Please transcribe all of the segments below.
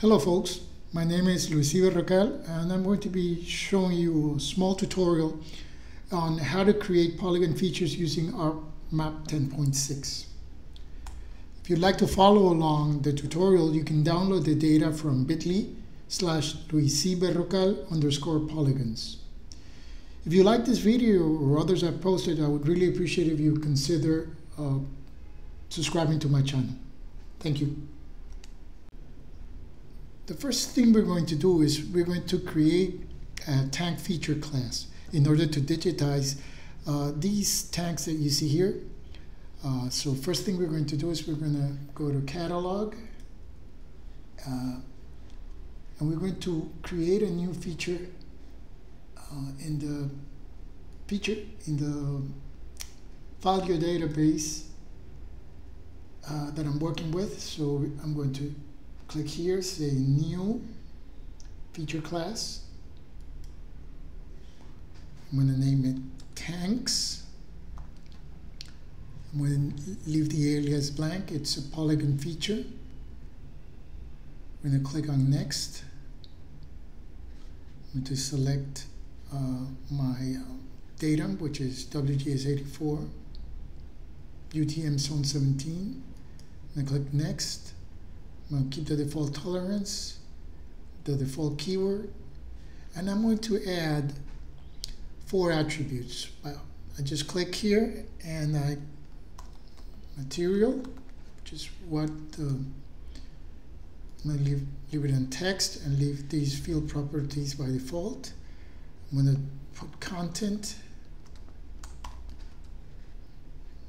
Hello folks, my name is Luis Berrocal and I'm going to be showing you a small tutorial on how to create polygon features using ArcMap 10.6. If you'd like to follow along the tutorial, you can download the data from bit.ly slash luisberrocal underscore polygons. If you like this video or others I've posted, I would really appreciate if you consider uh, subscribing to my channel. Thank you. The first thing we're going to do is we're going to create a tank feature class in order to digitize uh, these tanks that you see here. Uh, so first thing we're going to do is we're going to go to catalog uh, and we're going to create a new feature uh, in the feature in the file database uh, that I'm working with. So I'm going to click here, say new feature class. I'm going to name it tanks. I'm going to leave the alias blank. It's a polygon feature. I'm going to click on next. I'm going to select uh, my uh, datum, which is WGS84, UTM zone 17. I'm going to click next. I'm going to keep the default tolerance, the default keyword, and I'm going to add four attributes. I just click here and I material, which is what the, I'm going to leave, leave it in text and leave these field properties by default. I'm going to put content.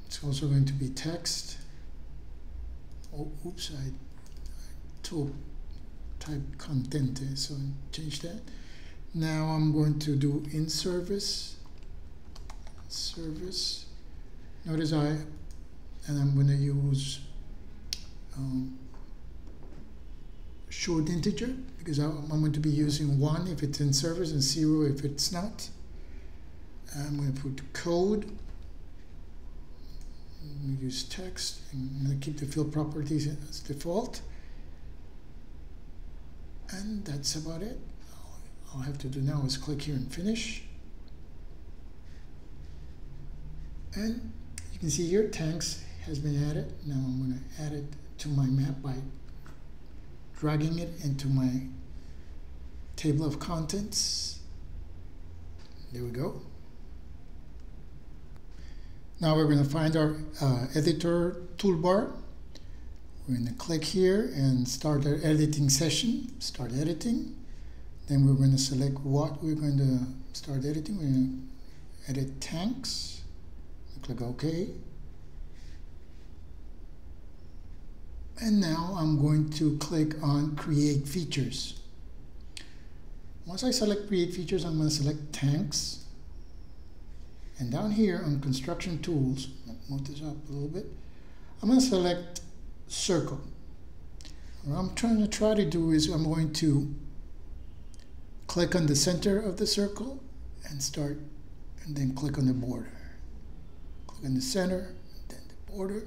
It's also going to be text. Oh, oops, I to type content so change that. Now I'm going to do in service service notice I and I'm going to use um, short integer because I'm going to be using one if it's in service and zero if it's not. I'm going to put code. Use text I'm going to keep the field properties as default and that's about it. All I have to do now is click here and finish. And you can see here tanks has been added. Now I'm going to add it to my map by dragging it into my table of contents. There we go. Now we're going to find our uh, editor toolbar we're going to click here and start our editing session, start editing. Then we're going to select what we're going to start editing. We're going to edit tanks. Click OK. And now I'm going to click on Create Features. Once I select Create Features, I'm going to select Tanks. And down here on Construction Tools, move this up a little bit, I'm going to select circle. What I'm trying to try to do is I'm going to click on the center of the circle and start and then click on the border. Click on the center, then the border.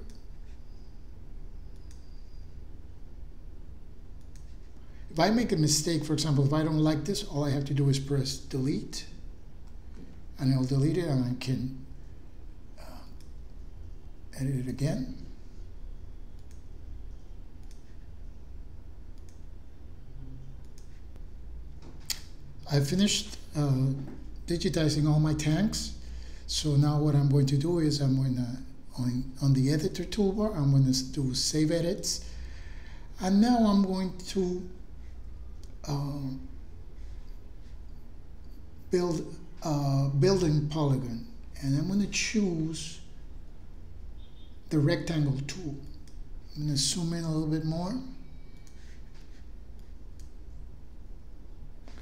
If I make a mistake, for example, if I don't like this, all I have to do is press delete and it'll delete it and I can uh, edit it again. I finished uh, digitizing all my tanks. So now what I'm going to do is I'm going to, on, on the editor toolbar, I'm going to do save edits. And now I'm going to uh, build a building polygon. And I'm going to choose the rectangle tool. I'm going to zoom in a little bit more.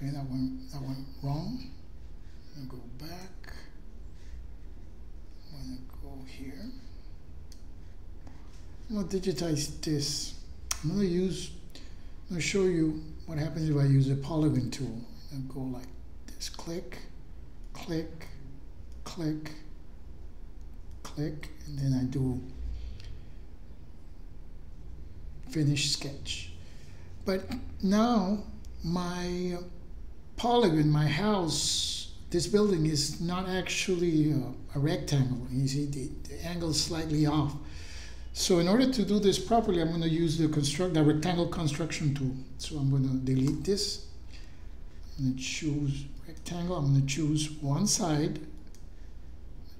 Okay, that went, that went wrong. I'm gonna go back. I'm gonna go here. I'm gonna digitize this. I'm gonna use, I'm gonna show you what happens if I use a polygon tool. And go like this, click, click, click, click, and then I do finish sketch. But now my polygon, my house, this building is not actually a, a rectangle. You see, the, the angle is slightly off. So in order to do this properly, I'm going to use the construct the rectangle construction tool. So I'm going to delete this. I'm going to choose rectangle. I'm going to choose one side.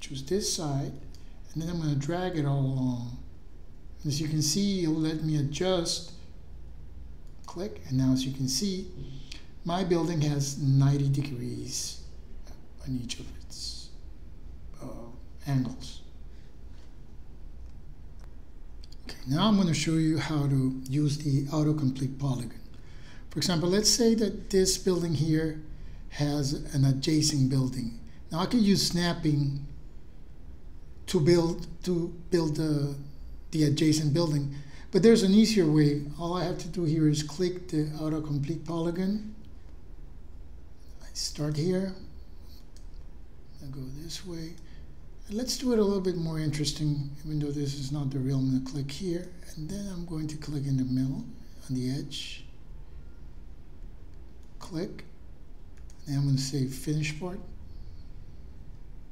Choose this side, and then I'm going to drag it all along. As you can see, it will let me adjust. Click, and now as you can see, my building has 90 degrees on each of its uh, angles. Okay, now I'm going to show you how to use the autocomplete polygon. For example, let's say that this building here has an adjacent building. Now I can use snapping to build to build the, the adjacent building. But there's an easier way. All I have to do here is click the autocomplete polygon. I start here. I go this way. And let's do it a little bit more interesting, even though this is not the real. I'm going to click here, and then I'm going to click in the middle on the edge. Click. And I'm going to say finish part.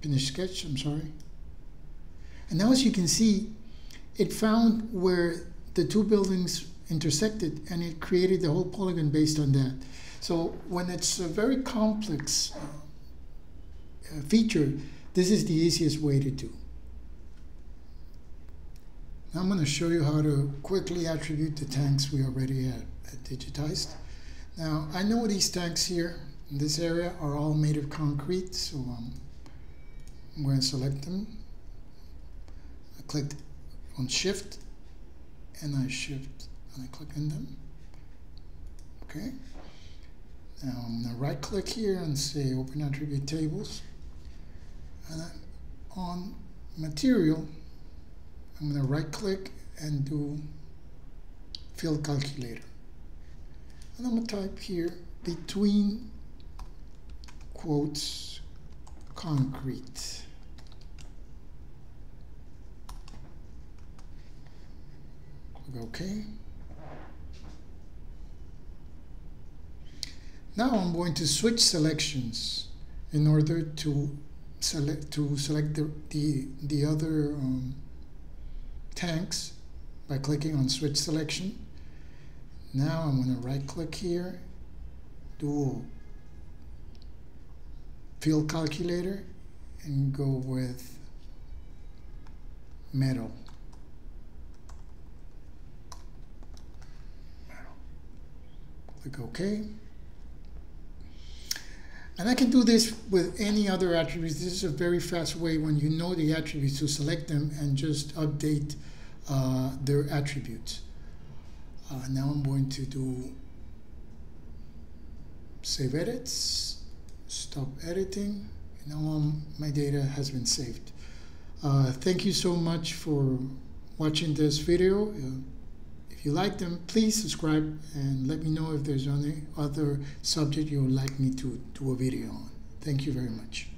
Finish sketch, I'm sorry. And now as you can see, it found where the two buildings intersected and it created the whole polygon based on that. So when it's a very complex uh, feature, this is the easiest way to do. Now I'm going to show you how to quickly attribute the tanks we already had digitized. Now I know these tanks here in this area are all made of concrete, so um, I'm going to select them I clicked on shift and I shift I click on them. Okay. Um, now I'm going to right click here and say open attribute tables. And on material, I'm going to right click and do field calculator. And I'm going to type here between quotes concrete. OK. Now I'm going to switch selections in order to select to select the the, the other um, tanks by clicking on switch selection. Now I'm going to right click here, do field calculator and go with metal. Click OK. And I can do this with any other attributes. This is a very fast way when you know the attributes to select them and just update uh, their attributes. Uh, now I'm going to do save edits, stop editing. Now um, my data has been saved. Uh, thank you so much for watching this video. If you like them, please subscribe and let me know if there's any other subject you would like me to do a video on. Thank you very much.